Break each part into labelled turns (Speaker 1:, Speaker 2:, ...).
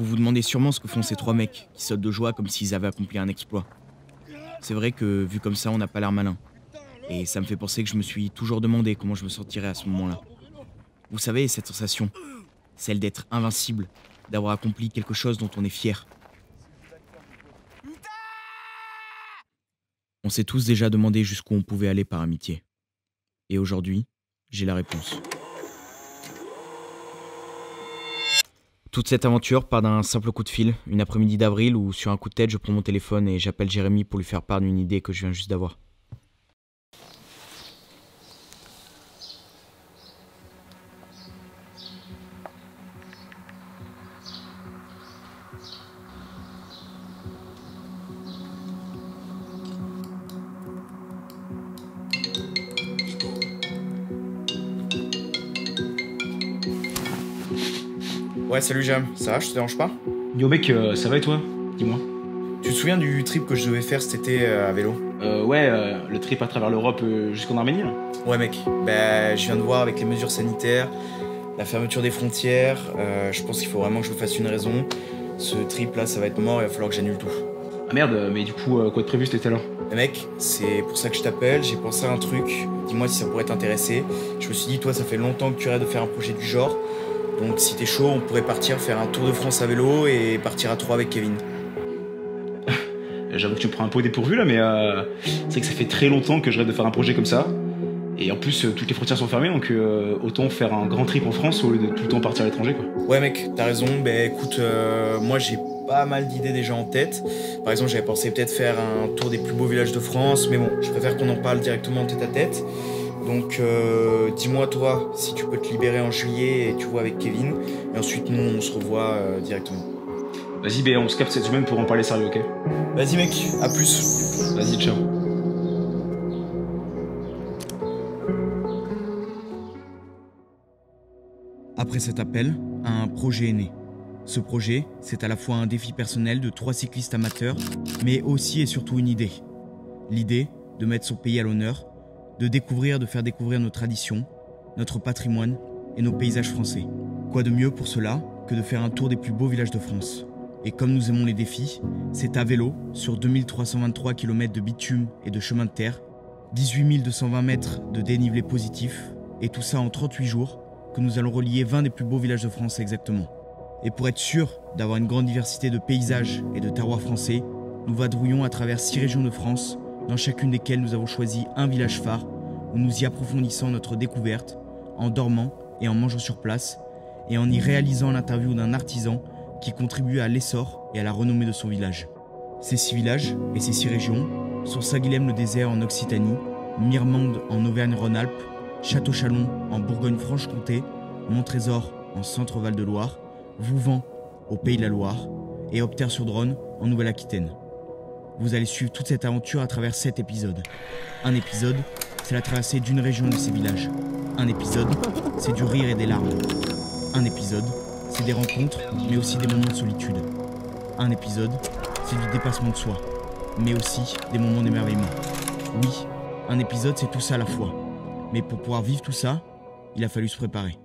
Speaker 1: Vous vous demandez sûrement ce que font ces trois mecs qui sautent de joie comme s'ils avaient accompli un exploit. C'est vrai que vu comme ça, on n'a pas l'air malin. Et ça me fait penser que je me suis toujours demandé comment je me sentirais à ce moment-là. Vous savez, cette sensation, celle d'être invincible, d'avoir accompli quelque chose dont on est fier. On s'est tous déjà demandé jusqu'où on pouvait aller par amitié. Et aujourd'hui, j'ai la réponse. Toute cette aventure part d'un simple coup de fil, une après-midi d'avril où sur un coup de tête je prends mon téléphone et j'appelle Jérémy pour lui faire part d'une idée que je viens juste d'avoir.
Speaker 2: Salut Jam, ça va, je te dérange pas
Speaker 3: Yo mec, euh, ça va et toi Dis-moi.
Speaker 2: Tu te souviens du trip que je devais faire cet été euh, à vélo
Speaker 3: Euh, ouais, euh, le trip à travers l'Europe jusqu'en Arménie là
Speaker 2: Ouais mec, bah je viens de voir avec les mesures sanitaires, la fermeture des frontières, je pense qu'il faut vraiment que je me fasse une raison. Ce trip là, ça va être mort, il va falloir que j'annule tout.
Speaker 3: Ah merde, mais du coup, quoi de prévu cet été-là
Speaker 2: Mais mec, c'est pour ça que je t'appelle, j'ai pensé à un truc, dis-moi si ça pourrait t'intéresser. Je me suis dit, toi ça fait longtemps que tu rêves de faire un projet du genre, donc si t'es chaud, on pourrait partir faire un tour de France à vélo et partir à trois avec Kevin.
Speaker 3: J'avoue que tu me prends un peu au dépourvu là, mais euh, c'est vrai que ça fait très longtemps que je rêve de faire un projet comme ça. Et en plus, euh, toutes les frontières sont fermées, donc euh, autant faire un grand trip en France au lieu de tout le temps partir à l'étranger quoi.
Speaker 2: Ouais mec, t'as raison. Ben écoute, euh, moi j'ai pas mal d'idées déjà en tête. Par exemple, j'avais pensé peut-être faire un tour des plus beaux villages de France, mais bon, je préfère qu'on en parle directement tête à tête. Donc euh, dis-moi toi si tu peux te libérer en juillet et tu vois avec Kevin. Et ensuite nous on se revoit euh, directement.
Speaker 3: Vas-y, ben on se capte cette semaine pour en parler sérieux, ok?
Speaker 2: Vas-y mec, à plus.
Speaker 3: Vas-y, ciao.
Speaker 1: Après cet appel, un projet est né. Ce projet, c'est à la fois un défi personnel de trois cyclistes amateurs, mais aussi et surtout une idée. L'idée de mettre son pays à l'honneur, de découvrir, de faire découvrir nos traditions, notre patrimoine et nos paysages français. Quoi de mieux pour cela que de faire un tour des plus beaux villages de France? Et comme nous aimons les défis, c'est à vélo, sur 2323 km de bitume et de chemin de terre, 18 220 mètres de dénivelé positif, et tout ça en 38 jours, que nous allons relier 20 des plus beaux villages de France exactement. Et pour être sûr d'avoir une grande diversité de paysages et de terroirs français, nous vadrouillons à travers 6 régions de France, dans chacune desquelles nous avons choisi un village phare, où nous y approfondissons notre découverte, en dormant et en mangeant sur place, et en y réalisant l'interview d'un artisan qui contribue à l'essor et à la renommée de son village. Ces six villages et ces six régions sont Saint-Guilhem-le-Désert en Occitanie, Mirmande en Auvergne-Rhône-Alpes, Château-Chalon en Bourgogne-Franche-Comté, Montrésor en Centre-Val de Loire, Vouvant au Pays de la Loire et Opter-sur-Dronne en Nouvelle-Aquitaine. Vous allez suivre toute cette aventure à travers sept épisodes. Un épisode, c'est la traversée d'une région de ces villages. Un épisode, c'est du rire et des larmes. Un épisode, c'est des rencontres, mais aussi des moments de solitude. Un épisode, c'est du dépassement de soi, mais aussi des moments d'émerveillement. Oui, un épisode, c'est tout ça à la fois. Mais pour pouvoir vivre tout ça, il a fallu se préparer.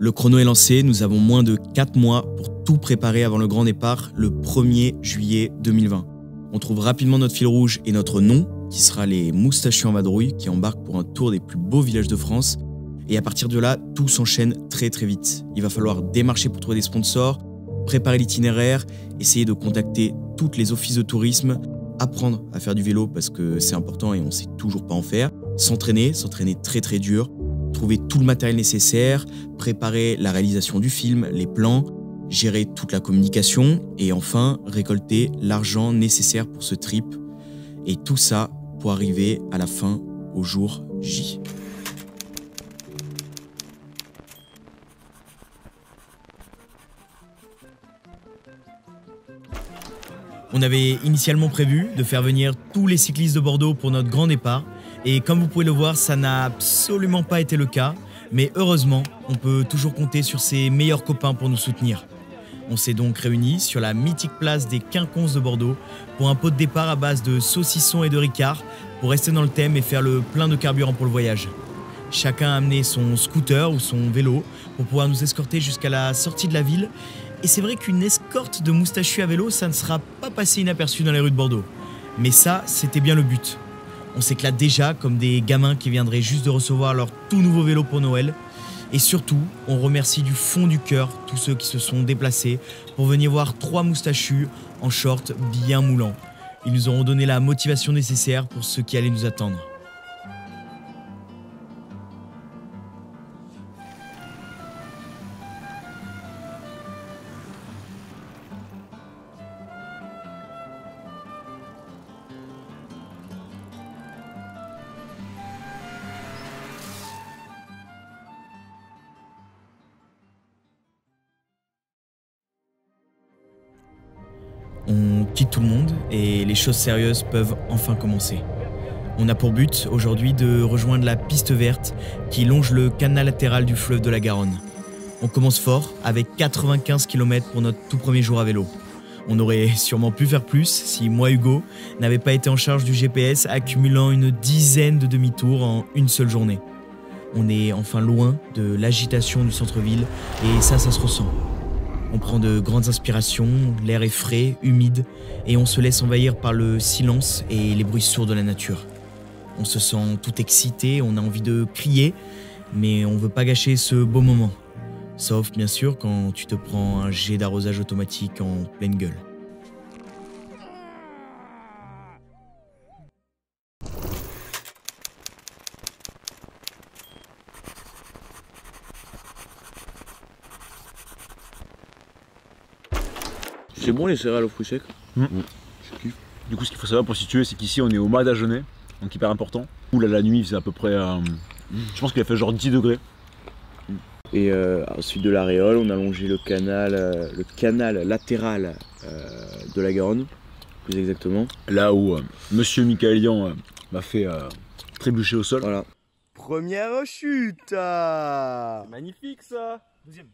Speaker 1: Le chrono est lancé, nous avons moins de 4 mois pour tout préparer avant le grand départ le 1er juillet 2020. On trouve rapidement notre fil rouge et notre nom, qui sera les Moustachios en vadrouille, qui embarquent pour un tour des plus beaux villages de France. Et à partir de là, tout s'enchaîne très très vite. Il va falloir démarcher pour trouver des sponsors, préparer l'itinéraire, essayer de contacter toutes les offices de tourisme, apprendre à faire du vélo parce que c'est important et on sait toujours pas en faire, s'entraîner, s'entraîner très très dur, trouver tout le matériel nécessaire, préparer la réalisation du film, les plans, gérer toute la communication et enfin récolter l'argent nécessaire pour ce trip. Et tout ça pour arriver à la fin au jour J. On avait initialement prévu de faire venir tous les cyclistes de Bordeaux pour notre grand départ, et comme vous pouvez le voir, ça n'a absolument pas été le cas, mais heureusement, on peut toujours compter sur ses meilleurs copains pour nous soutenir. On s'est donc réunis sur la mythique place des Quinconces de Bordeaux pour un pot de départ à base de saucissons et de ricard pour rester dans le thème et faire le plein de carburant pour le voyage. Chacun a amené son scooter ou son vélo pour pouvoir nous escorter jusqu'à la sortie de la ville. Et c'est vrai qu'une escorte de moustachus à vélo, ça ne sera pas passé inaperçu dans les rues de Bordeaux. Mais ça, c'était bien le but. On s'éclate déjà comme des gamins qui viendraient juste de recevoir leur tout nouveau vélo pour Noël. Et surtout, on remercie du fond du cœur tous ceux qui se sont déplacés pour venir voir trois moustachus en short bien moulants. Ils nous auront donné la motivation nécessaire pour ce qui allait nous attendre. Choses sérieuses peuvent enfin commencer. On a pour but aujourd'hui de rejoindre la piste verte qui longe le canal latéral du fleuve de la Garonne. On commence fort avec 95 km pour notre tout premier jour à vélo. On aurait sûrement pu faire plus si moi Hugo n'avait pas été en charge du GPS accumulant une dizaine de demi-tours en une seule journée. On est enfin loin de l'agitation du centre-ville et ça ça se ressent. On prend de grandes inspirations, l'air est frais, humide, et on se laisse envahir par le silence et les bruits sourds de la nature. On se sent tout excité, on a envie de crier, mais on veut pas gâcher ce beau moment. Sauf bien sûr quand tu te prends un jet d'arrosage automatique en pleine gueule.
Speaker 4: C'est bon les céréales aux fruits secs
Speaker 5: Du coup, ce qu'il faut savoir pour situer, c'est qu'ici on est au mois d'Agenais, donc hyper important. Où là, la nuit, c'est à peu près. euh, je pense qu'il a fait genre 10 degrés.
Speaker 4: Et euh, ensuite de l'aréole, on a longé le canal, euh, le canal latéral euh, de la Garonne, plus exactement.
Speaker 5: Là où euh, monsieur Michaelian euh, m'a fait euh, trébucher au sol.
Speaker 4: Voilà.
Speaker 6: Première chute ah.
Speaker 5: Magnifique ça Deuxième.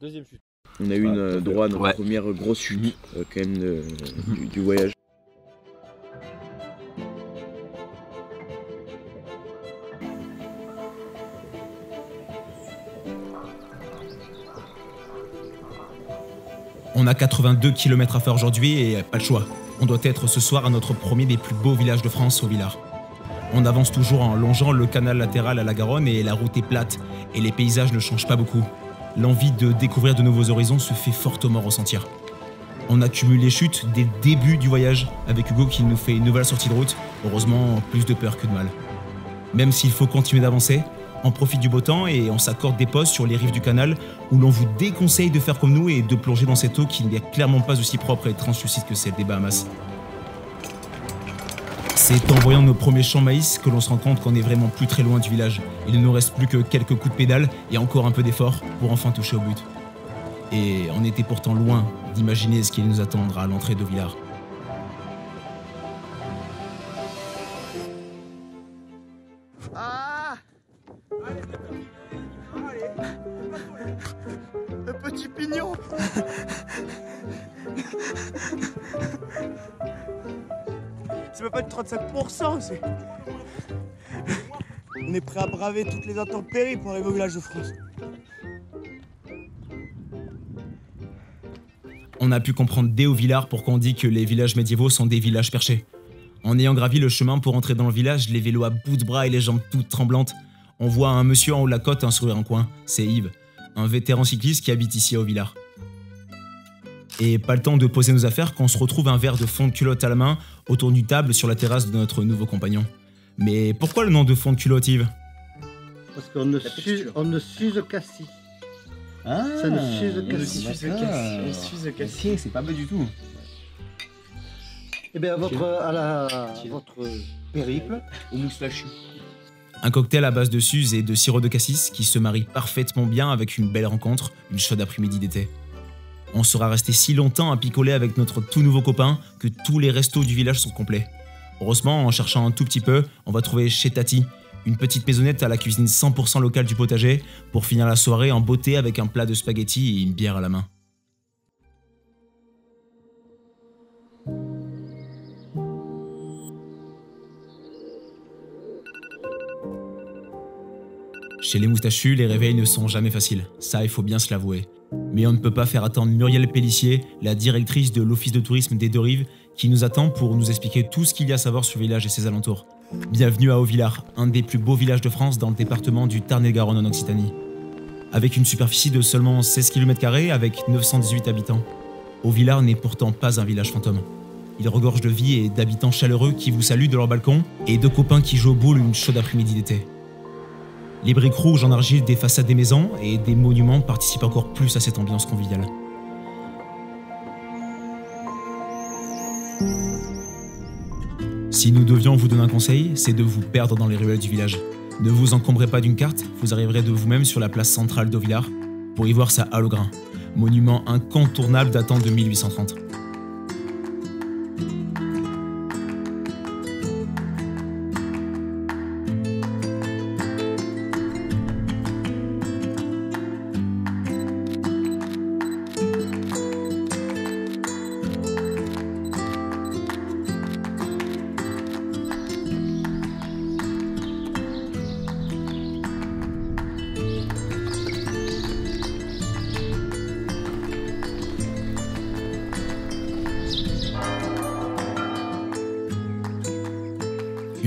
Speaker 5: Deuxième chute.
Speaker 4: On a eu une, euh, droit à notre
Speaker 5: Ouais.
Speaker 4: première grosse chute euh, quand même de- du, du voyage.
Speaker 7: On a 82 km à faire aujourd'hui et pas le choix. On doit être ce soir à notre premier des plus beaux villages de France, au Villard. On avance toujours en longeant le canal latéral à la Garonne et la route est plate et les paysages ne changent pas beaucoup. L'envie de découvrir de nouveaux horizons se fait fortement ressentir. On accumule les chutes dès le début du voyage avec Hugo qui nous fait une nouvelle sortie de route. Heureusement, plus de peur que de mal. Même s'il faut continuer d'avancer, on profite du beau temps et on s'accorde des pauses sur les rives du canal où l'on vous déconseille de faire comme nous et de plonger dans cette eau qui n'est clairement pas aussi propre et translucide que celle des Bahamas. C'est en voyant nos premiers champs maïs que l'on se rend compte qu'on est vraiment plus très loin du village. Il ne nous reste plus que quelques coups de pédale et encore un peu d'effort pour enfin toucher au but. Et on était pourtant loin d'imaginer ce qui nous attendre à l'entrée de Villars.
Speaker 6: On est prêt à braver toutes les intempéries pour arriver au village de France.
Speaker 7: On a pu comprendre dès au Villard pourquoi on dit que les villages médiévaux sont des villages perchés. En ayant gravi le chemin pour entrer dans le village, les vélos à bout de bras et les jambes toutes tremblantes, on voit un monsieur en haut de la côte, un sourire en coin. C'est Yves, un vétéran cycliste qui habite ici au Villard. Et pas le temps de poser nos affaires quand on se retrouve un verre de fond de culotte à la main autour d'une table sur la terrasse de notre nouveau compagnon. Mais pourquoi le nom de fond de culotte, Yves?
Speaker 8: Parce qu'on ne, s'use- on ne s'use qu'assis.
Speaker 5: Ah,
Speaker 8: Ça ne s'use
Speaker 2: Cassis. Le Suisse Cassis.
Speaker 5: c'est pas bête du tout.
Speaker 8: Eh bien, à votre, à la, à votre périple,
Speaker 2: Au moustachu.
Speaker 7: Un cocktail à base de suze et de sirop de cassis qui se marie parfaitement bien avec une belle rencontre, une chaude après-midi d'été. On sera resté si longtemps à picoler avec notre tout nouveau copain que tous les restos du village sont complets. Heureusement, en cherchant un tout petit peu, on va trouver chez Tati, une petite maisonnette à la cuisine 100% locale du potager, pour finir la soirée en beauté avec un plat de spaghettis et une bière à la main. Chez les moustachus, les réveils ne sont jamais faciles, ça il faut bien se l'avouer. Mais on ne peut pas faire attendre Muriel Pellissier, la directrice de l'Office de tourisme des Deux-Rives, qui nous attend pour nous expliquer tout ce qu'il y a à savoir sur le village et ses alentours. Bienvenue à Haut-Villard, un des plus beaux villages de France dans le département du Tarn-et-Garonne en Occitanie. Avec une superficie de seulement 16 km, avec 918 habitants. Haut-Villard n'est pourtant pas un village fantôme. Il regorge de vie et d'habitants chaleureux qui vous saluent de leur balcon et de copains qui jouent au boule une chaude après-midi d'été. Les briques rouges en argile des façades des maisons et des monuments participent encore plus à cette ambiance conviviale. Si nous devions vous donner un conseil, c'est de vous perdre dans les ruelles du village. Ne vous encombrez pas d'une carte, vous arriverez de vous-même sur la place centrale d'Auvillard pour y voir sa halle grain, monument incontournable datant de 1830.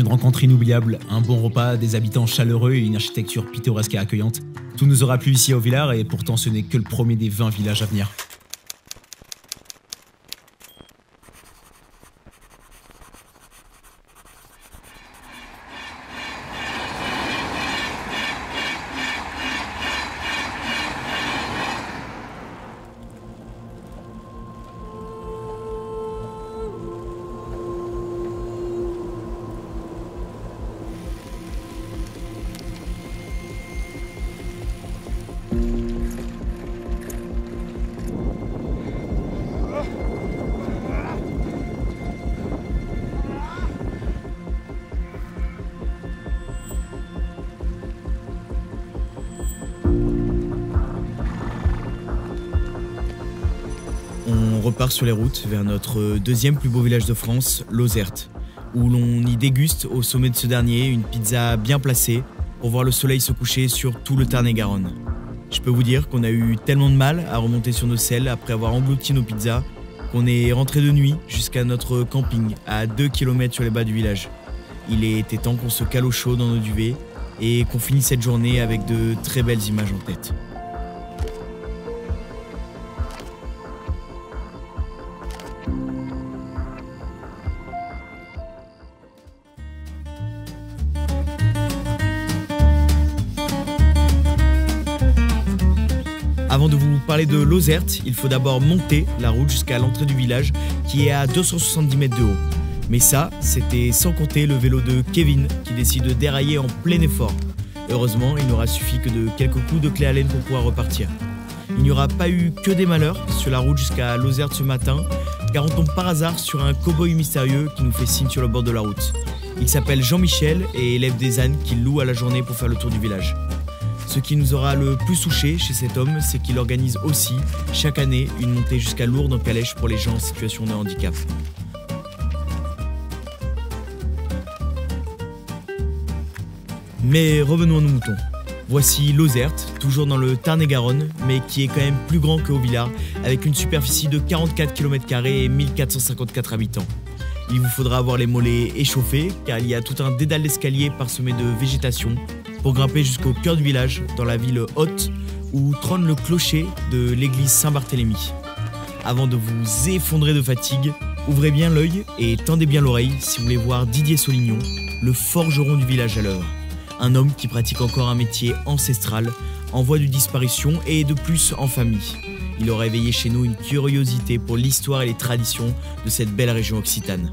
Speaker 7: Rencontre inoubliable, un bon repas, des habitants chaleureux et une architecture pittoresque et accueillante. Tout nous aura plu ici au village et pourtant ce n'est que le premier des 20 villages à venir.
Speaker 1: On repart sur les routes vers notre deuxième plus beau village de France, Lozerte, où l'on y déguste au sommet de ce dernier une pizza bien placée pour voir le soleil se coucher sur tout le Tarn-et-Garonne. Je peux vous dire qu'on a eu tellement de mal à remonter sur nos selles après avoir englouti nos pizzas qu'on est rentré de nuit jusqu'à notre camping à 2 km sur les bas du village. Il était temps qu'on se cale au chaud dans nos duvets et qu'on finisse cette journée avec de très belles images en tête. Lozerte, il faut d'abord monter la route jusqu'à l'entrée du village qui est à 270 mètres de haut. Mais ça, c'était sans compter le vélo de Kevin qui décide de dérailler en plein effort. Heureusement, il n'aura suffi que de quelques coups de clé à laine pour pouvoir repartir. Il n'y aura pas eu que des malheurs sur la route jusqu'à Lozerte ce matin, car on tombe par hasard sur un cow-boy mystérieux qui nous fait signe sur le bord de la route. Il s'appelle Jean-Michel et élève des ânes qu'il loue à la journée pour faire le tour du village. Ce qui nous aura le plus touché chez cet homme, c'est qu'il organise aussi, chaque année, une montée jusqu'à Lourdes en calèche pour les gens en situation de handicap. Mais revenons à nos moutons. Voici Lozerte, toujours dans le Tarn-et-Garonne, mais qui est quand même plus grand que Haut-Villard, avec une superficie de 44 km et 1454 habitants. Il vous faudra avoir les mollets échauffés, car il y a tout un dédale d'escalier parsemé de végétation pour grimper jusqu'au cœur du village, dans la ville haute, où trône le clocher de l'église Saint-Barthélemy. Avant de vous effondrer de fatigue, ouvrez bien l'œil et tendez bien l'oreille si vous voulez voir Didier Solignon, le forgeron du village à l'heure. Un homme qui pratique encore un métier ancestral, en voie de disparition et de plus en famille. Il aurait éveillé chez nous une curiosité pour l'histoire et les traditions de cette belle région occitane.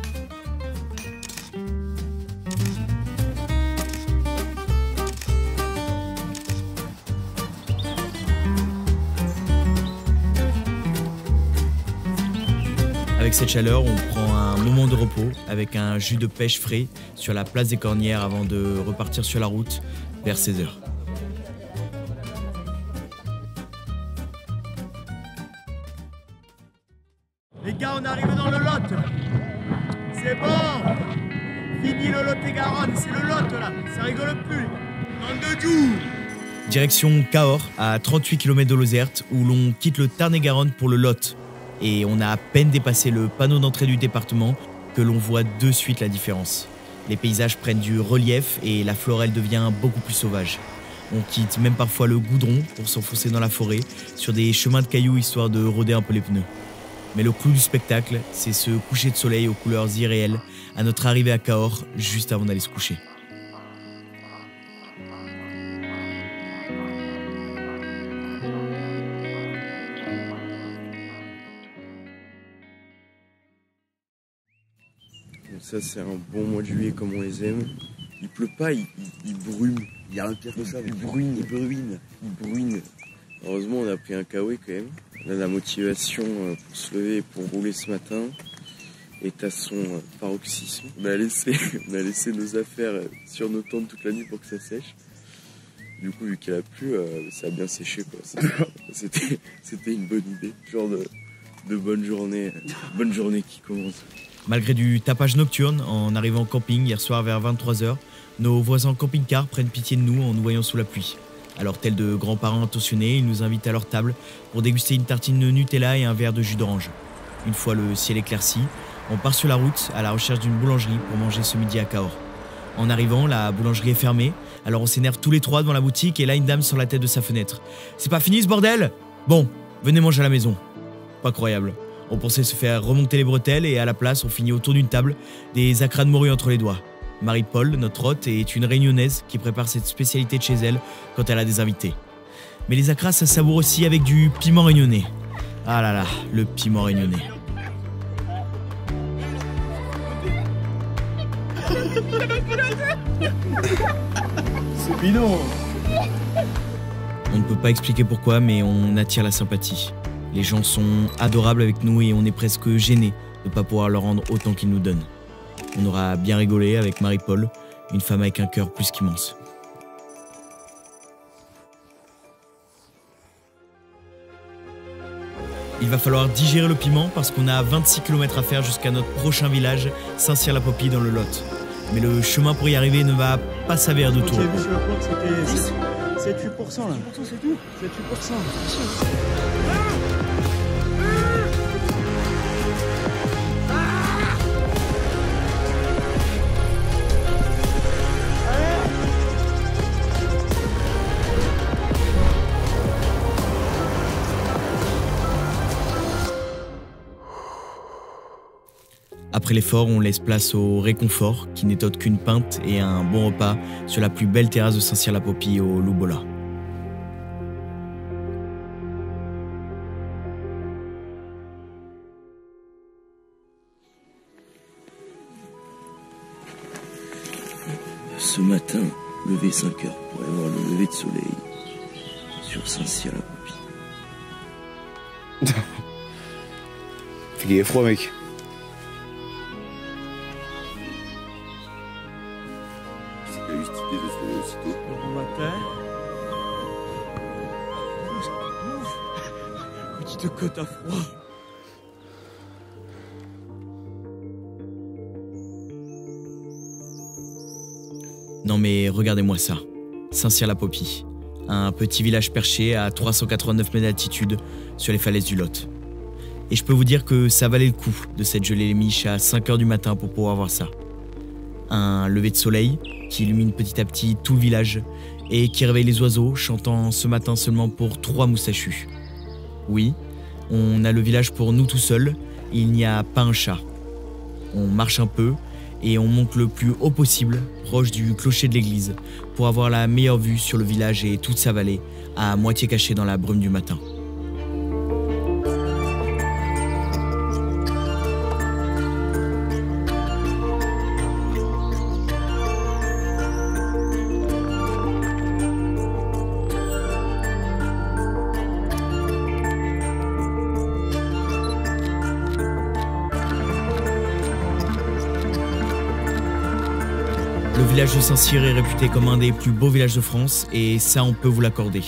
Speaker 1: Avec cette chaleur, on prend un moment de repos avec un jus de pêche frais sur la place des Cornières avant de repartir sur la route vers 16h.
Speaker 6: Les gars, on arrive dans le Lot. C'est bon. Fini le Lot et Garonne, c'est le Lot là. Ça rigole plus. Nom de Dieu.
Speaker 1: Direction Cahors, à 38 km de Lozerte, où l'on quitte le Tarn-et-Garonne pour le Lot. Et on a à peine dépassé le panneau d'entrée du département que l'on voit de suite la différence. Les paysages prennent du relief et la florelle devient beaucoup plus sauvage. On quitte même parfois le goudron pour s'enfoncer dans la forêt, sur des chemins de cailloux histoire de rôder un peu les pneus. Mais le clou du spectacle, c'est ce coucher de soleil aux couleurs irréelles à notre arrivée à Cahors juste avant d'aller se coucher.
Speaker 4: Ça c'est un bon mois de juillet comme on les aime. Il pleut pas, il, il, il brume.
Speaker 5: Il y a un pire que ça.
Speaker 4: Il bruine, il bruine, il bruine. Heureusement on a pris un kawaii quand même. On a la motivation euh, pour se lever et pour rouler ce matin est à son euh, paroxysme. On a laissé, on a laissé nos affaires euh, sur nos tentes toute la nuit pour que ça sèche. Du coup, vu qu'il a plu, ça a bien séché quoi. C'était, c'était une bonne idée. Genre de, de bonne journée, bonne journée qui commence.
Speaker 1: Malgré du tapage nocturne, en arrivant au camping hier soir vers 23h, nos voisins camping-car prennent pitié de nous en nous voyant sous la pluie. Alors, tels de grands-parents intentionnés, ils nous invitent à leur table pour déguster une tartine de Nutella et un verre de jus d'orange. Une fois le ciel éclairci, on part sur la route à la recherche d'une boulangerie pour manger ce midi à Cahors. En arrivant, la boulangerie est fermée, alors on s'énerve tous les trois devant la boutique et là une dame sur la tête de sa fenêtre. C'est pas fini ce bordel Bon, venez manger à la maison. Pas croyable. On pensait se faire remonter les bretelles et à la place on finit autour d'une table, des acras de morue entre les doigts. Marie-Paul, notre hôte, est une réunionnaise qui prépare cette spécialité de chez elle quand elle a des invités. Mais les acras, ça savoure aussi avec du piment réunionnais. Ah là là, le piment réunionnais.
Speaker 6: C'est bidon
Speaker 1: On ne peut pas expliquer pourquoi, mais on attire la sympathie. Les gens sont adorables avec nous et on est presque gêné de ne pas pouvoir leur rendre autant qu'ils nous donnent. On aura bien rigolé avec Marie-Paul, une femme avec un cœur plus qu'immense. Il va falloir digérer le piment parce qu'on a 26 km à faire jusqu'à notre prochain village, Saint-Cyr-la-Popie dans le Lot. Mais le chemin pour y arriver ne va pas s'avérer de tout.
Speaker 6: J'ai vu sur le compte, c'était 7-8% là. c'est tout 7-8%.
Speaker 1: Après l'effort, on laisse place au réconfort, qui n'est autre qu'une pinte et un bon repas sur la plus belle terrasse de Saint-Cyr-la-Popie au Loubola.
Speaker 4: Ce matin, lever 5 heures pour aller voir le lever de soleil sur Saint-Cyr-la-Popie.
Speaker 3: Fait qu'il est froid, mec.
Speaker 1: Non mais regardez-moi ça. Saint-Cyr-la-Popie. Un petit village perché à 389 mètres d'altitude sur les falaises du Lot. Et je peux vous dire que ça valait le coup de cette gelée les miches à 5h du matin pour pouvoir voir ça. Un lever de soleil qui illumine petit à petit tout le village et qui réveille les oiseaux chantant ce matin seulement pour trois moustachus. Oui, on a le village pour nous tout seuls, il n'y a pas un chat. On marche un peu et on monte le plus haut possible, proche du clocher de l'église, pour avoir la meilleure vue sur le village et toute sa vallée, à moitié cachée dans la brume du matin. village de Saint-Cyr est réputé comme un des plus beaux villages de France et ça on peut vous l'accorder.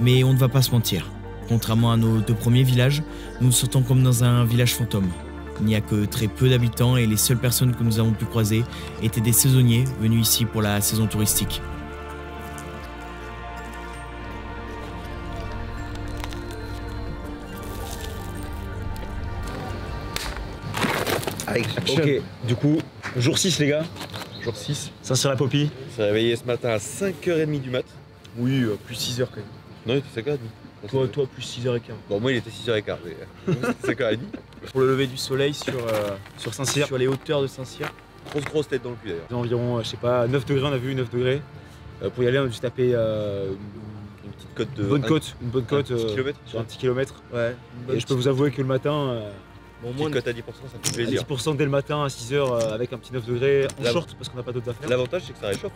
Speaker 1: Mais on ne va pas se mentir. Contrairement à nos deux premiers villages, nous nous sentons comme dans un village fantôme. Il n'y a que très peu d'habitants et les seules personnes que nous avons pu croiser étaient des saisonniers venus ici pour la saison touristique.
Speaker 5: Ok, du coup, jour 6 les gars,
Speaker 9: Jour 6.
Speaker 5: Saint-Cyr-la-Popie.
Speaker 9: On s'est réveillé ce matin à 5h30 du mat.
Speaker 2: Oui, euh, plus 6h quand même.
Speaker 9: Non, il était 5h30.
Speaker 2: Toi, toi, plus 6h15.
Speaker 9: Bon, moi, il était 6h15. mais c'était 5h30.
Speaker 2: Pour le lever du soleil sur, euh,
Speaker 5: Sur Saint-Cyr.
Speaker 2: sur les hauteurs de Saint-Cyr.
Speaker 9: Grosse, grosse tête dans le cul d'ailleurs.
Speaker 5: Environ, euh, je sais pas, 9 degrés, on a vu 9 degrés. Euh, pour y aller, on a dû taper euh,
Speaker 9: Une petite côte de.
Speaker 5: une bonne
Speaker 9: un-
Speaker 5: côte, une bonne
Speaker 9: un
Speaker 5: côte
Speaker 9: petit
Speaker 5: euh,
Speaker 9: kilomètre.
Speaker 5: sur un petit kilomètre.
Speaker 2: Ouais.
Speaker 5: Et je peux vous avouer que le matin, euh,
Speaker 2: Bon, moins
Speaker 9: cote à 10%, ça fait
Speaker 5: à
Speaker 9: plaisir.
Speaker 5: 10% dès le matin à 6h avec un petit 9 degrés en
Speaker 9: La-
Speaker 5: short parce qu'on n'a pas d'autre à faire.
Speaker 9: L'avantage, c'est que ça réchauffe.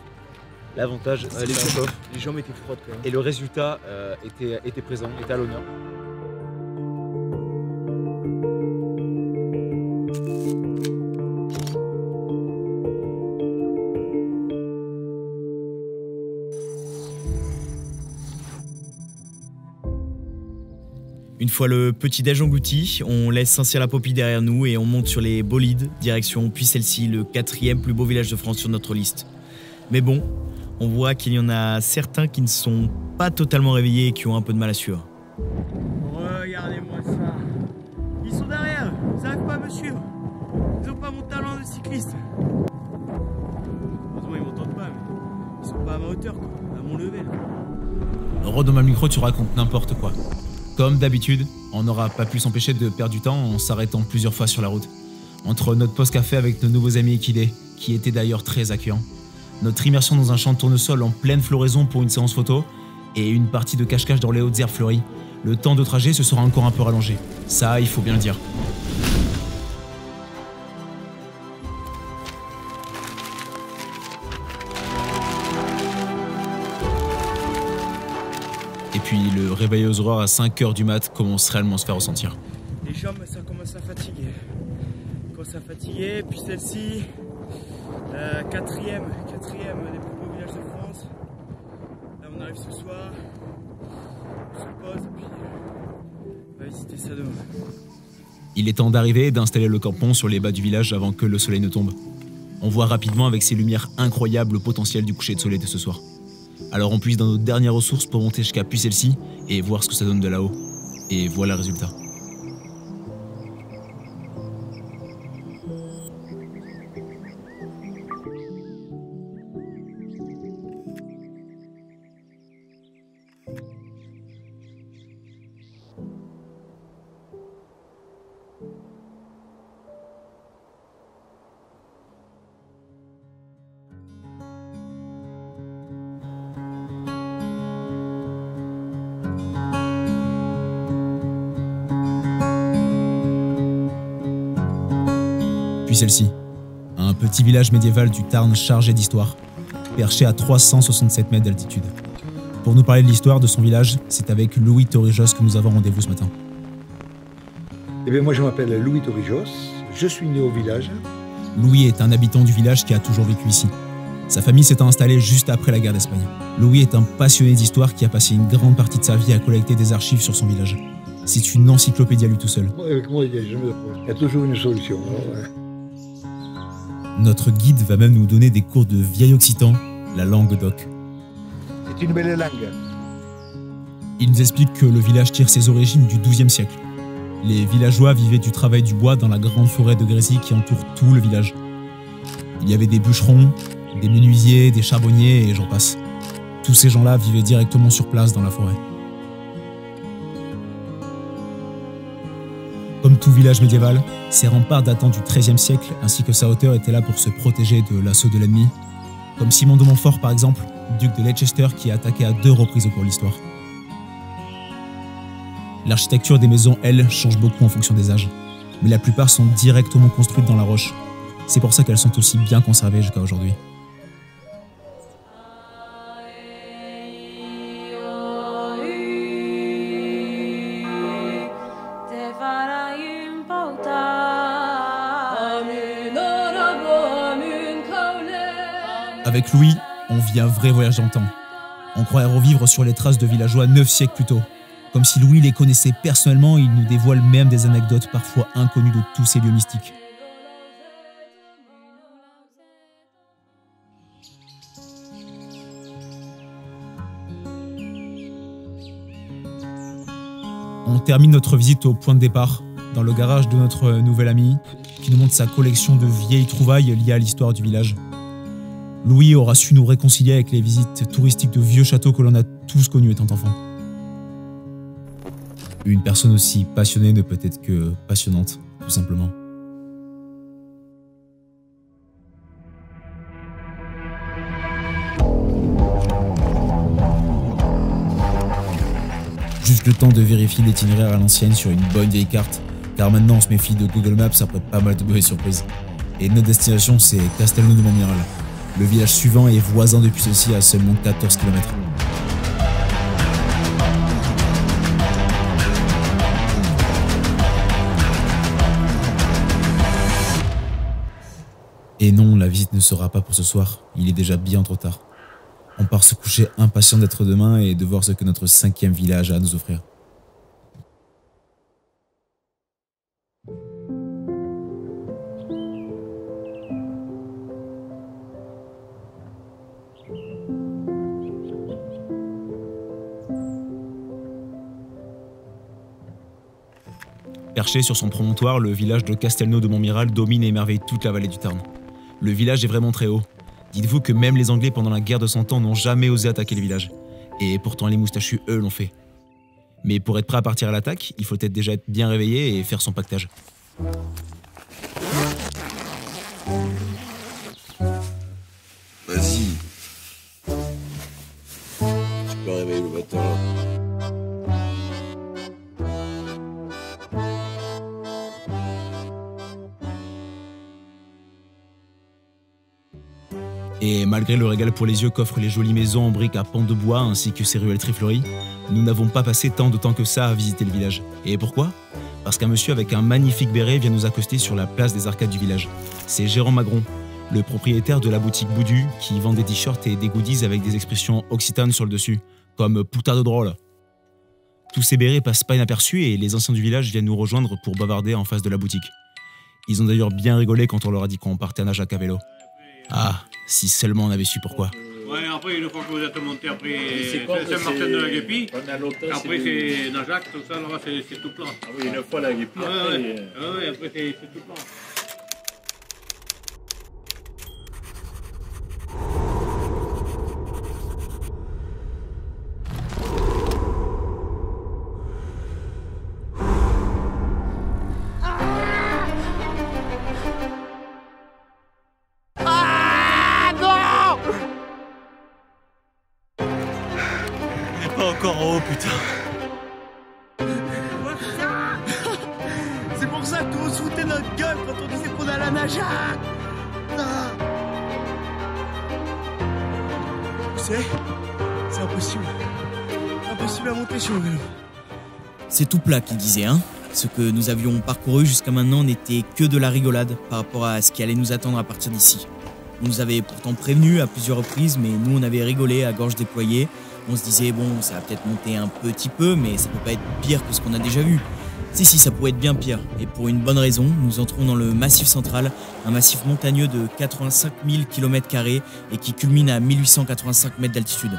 Speaker 5: L'avantage, c'est les
Speaker 2: ça.
Speaker 5: chauffe.
Speaker 2: les jambes étaient froides quand même.
Speaker 5: Et le résultat euh, était, était présent, était à l'honneur.
Speaker 1: Fois le petit déj englouti, on laisse Saint-Cyr-la-Popie derrière nous et on monte sur les bolides, direction puis celle-ci, le quatrième plus beau village de France sur notre liste. Mais bon, on voit qu'il y en a certains qui ne sont pas totalement réveillés et qui ont un peu de mal à suivre.
Speaker 6: Regardez-moi ça. Ils sont derrière. Ils n'arrivent pas à me suivre. Ils n'ont pas mon talent de cycliste. Heureusement, ils m'entendent pas, mais ils sont pas à ma hauteur, quoi. À mon level.
Speaker 7: Rod dans ma micro, tu racontes n'importe quoi. Comme d'habitude, on n'aura pas pu s'empêcher de perdre du temps en s'arrêtant plusieurs fois sur la route. Entre notre post café avec nos nouveaux amis équidés, qui étaient d'ailleurs très accueillants, notre immersion dans un champ de tournesol en pleine floraison pour une séance photo, et une partie de cache-cache dans les hautes herbes fleuries, le temps de trajet se sera encore un peu rallongé. Ça, il faut bien le dire. Le réveil aux aurores à 5h du mat commence réellement à se faire ressentir.
Speaker 6: Les jambes, ça commence à fatiguer. Commence à fatiguer. Puis celle-ci, euh, quatrième, quatrième des plus beaux villages de France. Là, on arrive ce soir. On se pose et puis euh, on va visiter ça demain.
Speaker 7: Il est temps d'arriver et d'installer le campon sur les bas du village avant que le soleil ne tombe. On voit rapidement avec ses lumières incroyables le potentiel du coucher de soleil de ce soir. Alors on puise dans nos dernières ressources pour monter jusqu'à Puy-Celle-ci et voir ce que ça donne de là-haut. Et voilà le résultat. Celle-ci, un petit village médiéval du Tarn chargé d'histoire, perché à 367 mètres d'altitude. Pour nous parler de l'histoire de son village, c'est avec Louis Torrijos que nous avons rendez-vous ce matin.
Speaker 10: Eh bien, moi, je m'appelle Louis Torrijos. Je suis né au village.
Speaker 7: Louis est un habitant du village qui a toujours vécu ici. Sa famille s'est installée juste après la guerre d'Espagne. Louis est un passionné d'histoire qui a passé une grande partie de sa vie à collecter des archives sur son village. C'est une encyclopédie à lui tout seul.
Speaker 10: Avec moi, il y a toujours une solution. alors, ouais.
Speaker 7: Notre guide va même nous donner des cours de vieil occitan, la langue d'oc.
Speaker 10: C'est une belle langue.
Speaker 7: Il nous explique que le village tire ses origines du XIIe siècle. Les villageois vivaient du travail du bois dans la grande forêt de Grésy qui entoure tout le village. Il y avait des bûcherons, des menuisiers, des charbonniers et j'en passe. Tous ces gens-là vivaient directement sur place dans la forêt. Tout village médiéval, ses remparts datant du XIIIe siècle ainsi que sa hauteur étaient là pour se protéger de l'assaut de l'ennemi. Comme Simon de Montfort par exemple, duc de Leicester qui a attaqué à deux reprises au cours de l'histoire. L'architecture des maisons, elle, change beaucoup en fonction des âges. Mais la plupart sont directement construites dans la roche. C'est pour ça qu'elles sont aussi bien conservées jusqu'à aujourd'hui. Avec Louis, on vit un vrai voyage dans le temps. On croirait revivre sur les traces de villageois neuf siècles plus tôt. Comme si Louis les connaissait personnellement, il nous dévoile même des anecdotes parfois inconnues de tous ces lieux mystiques. On termine notre visite au point de départ, dans le garage de notre nouvel ami, qui nous montre sa collection de vieilles trouvailles liées à l'histoire du village. Louis aura su nous réconcilier avec les visites touristiques de vieux châteaux que l'on a tous connus étant enfant. Une personne aussi passionnée ne peut être que passionnante, tout simplement. Juste le temps de vérifier l'itinéraire à l'ancienne sur une bonne vieille carte, car maintenant on se méfie de Google Maps après pas mal de mauvaises surprises. Et notre destination c'est Castelnau de. Le village suivant est voisin depuis ceci à seulement 14 km. Et non, la visite ne sera pas pour ce soir, il est déjà bien trop tard. On part se coucher impatient d'être demain et de voir ce que notre cinquième village a à nous offrir. Perché sur son promontoire, le village de Castelnau de Montmiral domine et émerveille toute la vallée du Tarn. Le village est vraiment très haut. Dites-vous que même les Anglais pendant la guerre de Cent Ans n'ont jamais osé attaquer le village. Et pourtant les moustachus, eux, l'ont fait. Mais pour être prêt à partir à l'attaque, il faut être déjà bien réveillé et faire son pactage.
Speaker 5: Vas-y.
Speaker 7: Et malgré le régal pour les yeux qu'offrent les jolies maisons en briques à pans de bois ainsi que ses ruelles trifleuries, nous n'avons pas passé tant de temps que ça à visiter le village. Et pourquoi? Parce qu'un monsieur avec un magnifique béret vient nous accoster sur la place des arcades du village. C'est Jérôme Magron, le propriétaire de la boutique Boudu, qui vend des t-shirts et des goodies avec des expressions occitanes sur le dessus, comme putain de drôle. Tous ces bérets passent pas inaperçus et les anciens du village viennent nous rejoindre pour bavarder en face de la boutique. Ils ont d'ailleurs bien rigolé quand on leur a dit qu'on partait à Najac à vélo. Ah, si seulement on avait su pourquoi.
Speaker 11: Ouais, après, une fois que vous êtes monté, après,
Speaker 12: C'est
Speaker 11: Saint-Martin de la Guépie. Après,
Speaker 12: c'est
Speaker 11: Najac, tout ça, c'est tout plat.
Speaker 12: Ah oui, une fois la guépie,
Speaker 11: Ah
Speaker 12: après,
Speaker 11: ouais.
Speaker 12: euh,
Speaker 11: Ah ouais, après, c'est c'est tout plat.
Speaker 1: Qu'il disait, hein. Ce que nous avions parcouru jusqu'à maintenant n'était que de la rigolade par rapport à ce qui allait nous attendre à partir d'ici. On nous avait pourtant prévenus à plusieurs reprises, mais nous on avait rigolé à gorge déployée. On se disait, bon, ça va peut-être monter un petit peu, mais ça peut pas être pire que ce qu'on a déjà vu. Si, si, ça pourrait être bien pire. Et pour une bonne raison, nous entrons dans le massif central, un massif montagneux de 85 000 km et qui culmine à 1885 mètres d'altitude.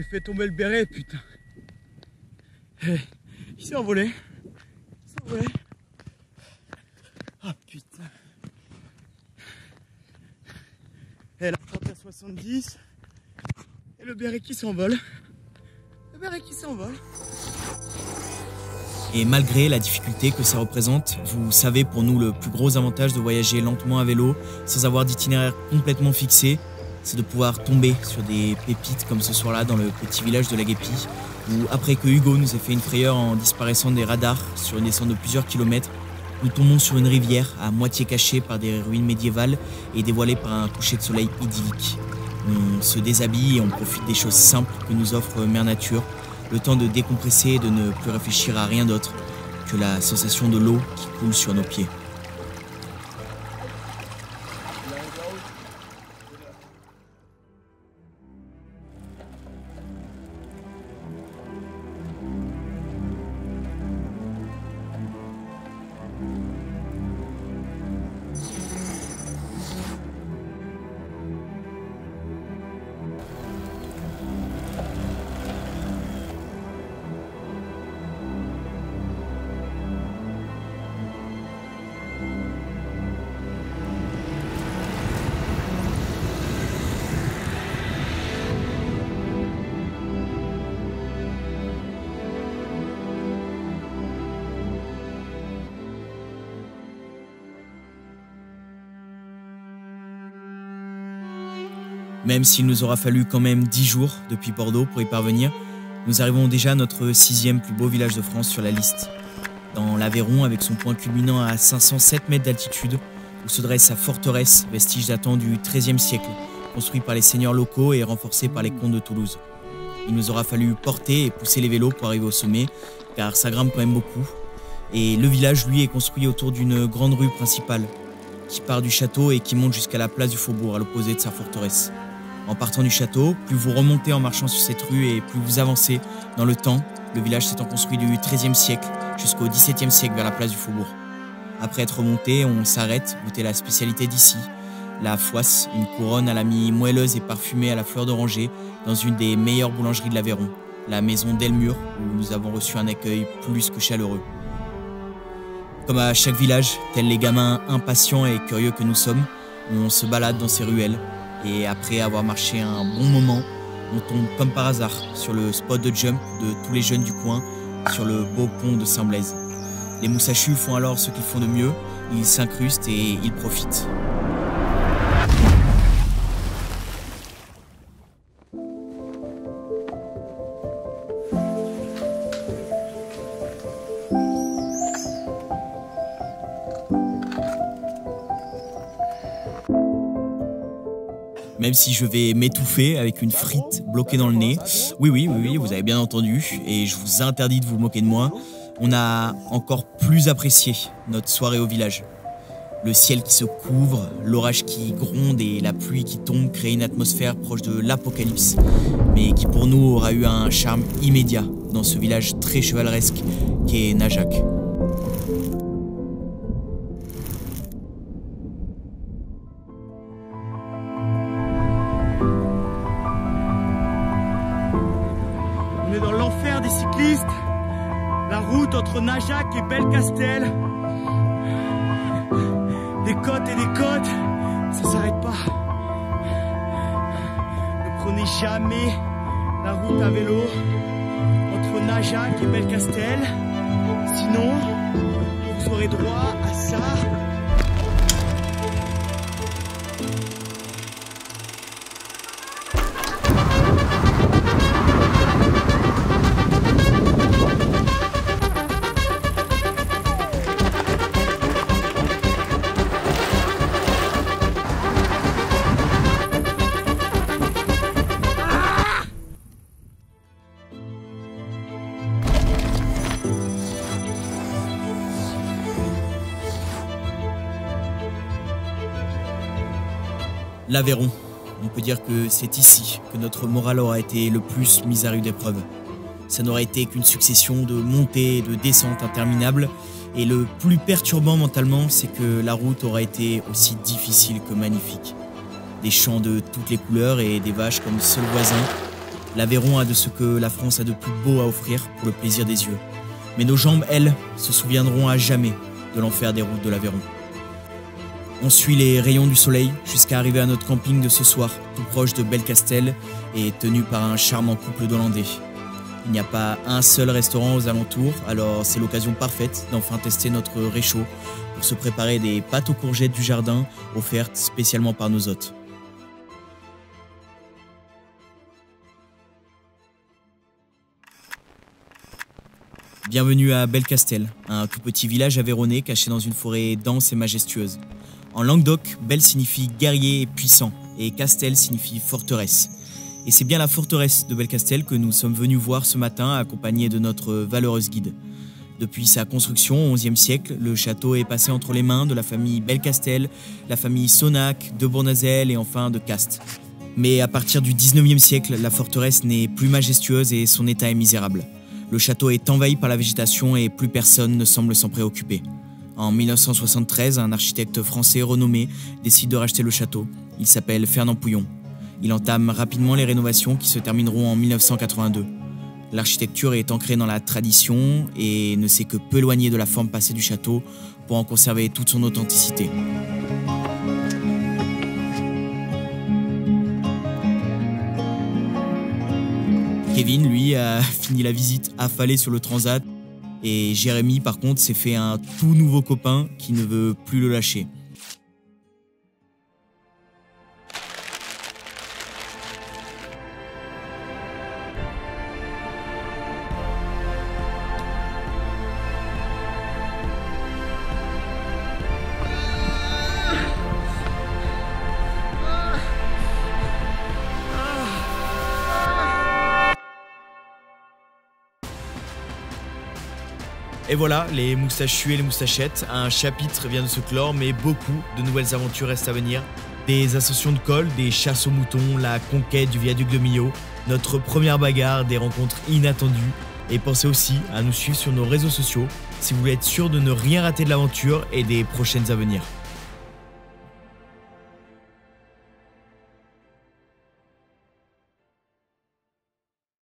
Speaker 6: J'ai fait tomber le béret, putain. Eh, Il s'est envolé. Il s'est envolé. Ah putain. Et la frappe à 70. Et le béret qui s'envole. Le béret qui s'envole.
Speaker 1: Et malgré la difficulté que ça représente, vous savez pour nous le plus gros avantage de voyager lentement à vélo sans avoir d'itinéraire complètement fixé, c'est de pouvoir tomber sur des pépites comme ce soir-là dans le petit village de la Guépie, où après que Hugo nous ait fait une frayeur en disparaissant des radars sur une descente de plusieurs kilomètres, nous tombons sur une rivière à moitié cachée par des ruines médiévales et dévoilée par un coucher de soleil idyllique. On se déshabille et on profite des choses simples que nous offre Mère Nature, le temps de décompresser et de ne plus réfléchir à rien d'autre que la sensation de l'eau qui coule sur nos pieds. Même s'il nous aura fallu quand même 10 jours depuis Bordeaux pour y parvenir, nous arrivons déjà à notre sixième plus beau village de France sur la liste. Dans l'Aveyron, avec son point culminant à 507 mètres d'altitude, où se dresse sa forteresse, vestige datant du XIIIe siècle, construit par les seigneurs locaux et renforcé par les comtes de Toulouse. Il nous aura fallu porter et pousser les vélos pour arriver au sommet, car ça grimpe quand même beaucoup. Et le village, lui, est construit autour d'une grande rue principale, qui part du château et qui monte jusqu'à la place du faubourg, à l'opposé de sa forteresse. En partant du château, plus vous remontez en marchant sur cette rue et plus vous avancez dans le temps, le village s'étant construit du XIIIe siècle jusqu'au XVIIe siècle vers la place du faubourg. Après être remonté, on s'arrête, goûter la spécialité d'ici, la foisse, une couronne à la mi-moelleuse et parfumée à la fleur d'oranger dans une des meilleures boulangeries de l'Aveyron, la maison d'Elmure, où nous avons reçu un accueil plus que chaleureux. Comme à chaque village, tels les gamins impatients et curieux que nous sommes, on se balade dans ces ruelles et après avoir marché un bon moment, on tombe comme par hasard sur le spot de jump de tous les jeunes du coin sur le beau pont de Saint-Blaise. Les moussachus font alors ce qu'ils font de mieux, ils s'incrustent et ils profitent. Même si je vais m'étouffer avec une frite bloquée dans le nez. Oui, oui, oui, oui, vous avez bien entendu, et je vous interdis de vous moquer de moi. On a encore plus apprécié notre soirée au village. Le ciel qui se couvre, l'orage qui gronde et la pluie qui tombe créent une atmosphère proche de l'apocalypse, mais qui pour nous aura eu un charme immédiat dans ce village très chevaleresque qu'est Najac.
Speaker 6: Sinon, vous aurez droit à ça.
Speaker 1: L'Aveyron. On peut dire que c'est ici que notre morale aura été le plus mise à rude épreuve. Ça n'aurait été qu'une succession de montées et de descentes interminables, et le plus perturbant mentalement, c'est que la route aura été aussi difficile que magnifique. Des champs de toutes les couleurs et des vaches comme seul voisin, l'Aveyron a de ce que la France a de plus beau à offrir pour le plaisir des yeux. Mais nos jambes, elles, se souviendront à jamais de l'enfer des routes de l'Aveyron. On suit les rayons du soleil jusqu'à arriver à notre camping de ce soir, tout proche de Belcastel et tenu par un charmant couple d'Hollandais. Il n'y a pas un seul restaurant aux alentours, alors c'est l'occasion parfaite d'enfin tester notre réchaud pour se préparer des pâtes aux courgettes du jardin offertes spécialement par nos hôtes. Bienvenue à Belcastel, un tout petit village aveyronnais caché dans une forêt dense et majestueuse. En Languedoc, Bel signifie guerrier et puissant, et Castel signifie forteresse. Et c'est bien la forteresse de Belcastel que nous sommes venus voir ce matin accompagnés de notre valeureuse guide. Depuis sa construction au XIe siècle, le château est passé entre les mains de la famille Belcastel, la famille Sonac, de Bournazel et enfin de Cast. Mais à partir du XIXe siècle, la forteresse n'est plus majestueuse et son état est misérable. Le château est envahi par la végétation et plus personne ne semble s'en préoccuper. En 1973, un architecte français renommé décide de racheter le château. Il s'appelle Fernand Pouillon. Il entame rapidement les rénovations qui se termineront en 1982. L'architecture est ancrée dans la tradition et ne s'est que peu éloignée de la forme passée du château pour en conserver toute son authenticité. Kevin, lui, a fini la visite affalé sur le transat et Jérémy, par contre, s'est fait un tout nouveau copain qui ne veut plus le lâcher. Et voilà, les moustachus et les moustachettes, un chapitre vient de se clore, mais beaucoup de nouvelles aventures restent à venir. Des ascensions de col, des chasses aux moutons, la conquête du viaduc de Millau, notre première bagarre, des rencontres inattendues. Et pensez aussi à nous suivre sur nos réseaux sociaux si vous voulez être sûr de ne rien rater de l'aventure et des prochaines à venir.